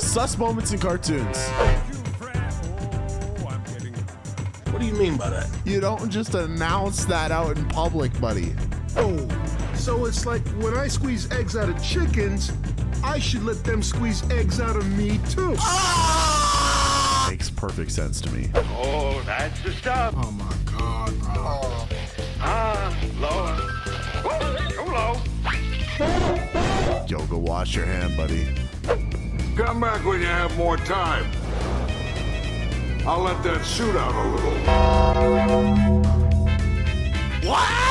Sus moments in cartoons. What do you mean by that? You don't just announce that out in public, buddy. Oh, so it's like when I squeeze eggs out of chickens, I should let them squeeze eggs out of me too. Makes perfect sense to me. Oh, that's the stuff. Oh my god, bro. Ah, lower. Whoa, too low. Yo, go wash your hand, buddy. Come back when you have more time. I'll let that shoot out a little. Wow!